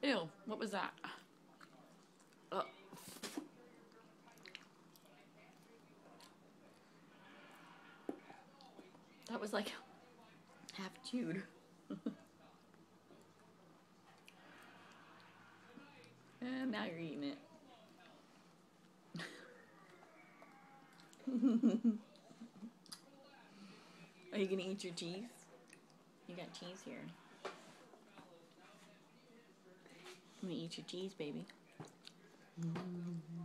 Ew, what was that? That was like half chewed. And now you're eating it. Are you gonna eat your cheese? You got cheese here. I'm gonna eat your cheese, baby. Mm.